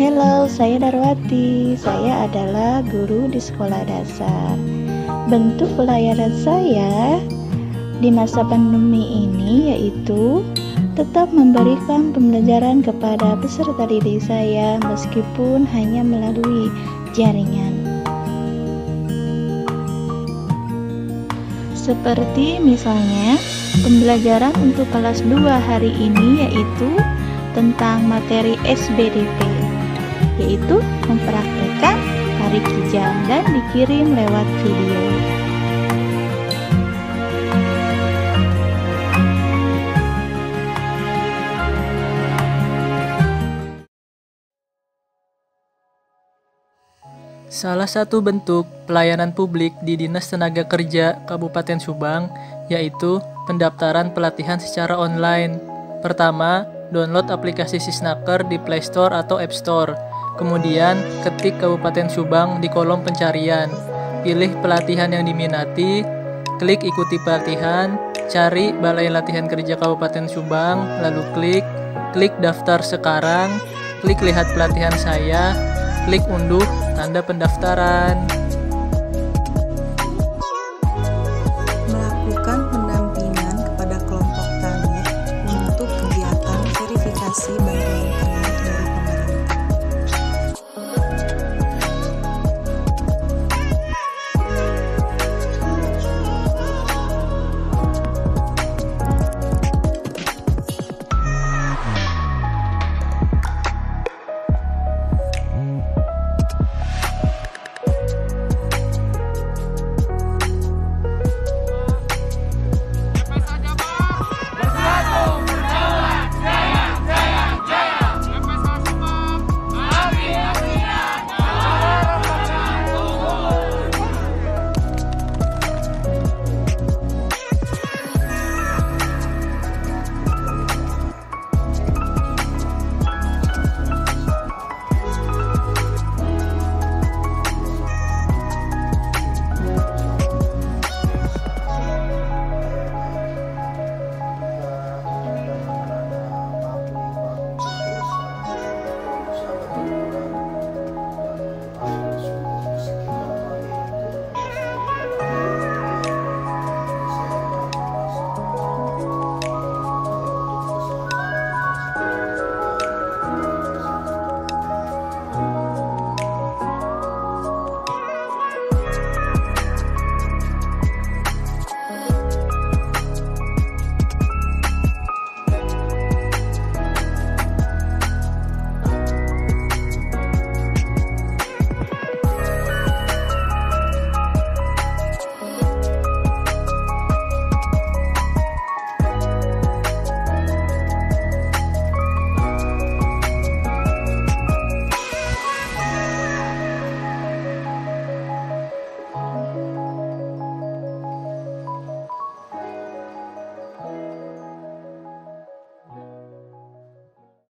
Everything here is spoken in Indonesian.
Halo, saya Darwati. Saya adalah guru di sekolah dasar. Bentuk pelayanan saya di masa pandemi ini yaitu tetap memberikan pembelajaran kepada peserta didik saya meskipun hanya melalui jaringan. Seperti misalnya pembelajaran untuk kelas 2 hari ini yaitu tentang materi SBDP yaitu mempraktekkan tarik kijang dan dikirim lewat video. Salah satu bentuk pelayanan publik di Dinas Tenaga Kerja Kabupaten Subang yaitu pendaftaran pelatihan secara online. Pertama, download aplikasi Sisnaker di Play Store atau App Store. Kemudian, ketik Kabupaten Subang di kolom pencarian. Pilih pelatihan yang diminati, klik ikuti pelatihan, cari Balai Latihan Kerja Kabupaten Subang, lalu klik klik daftar sekarang, klik lihat pelatihan saya, klik unduh tanda pendaftaran.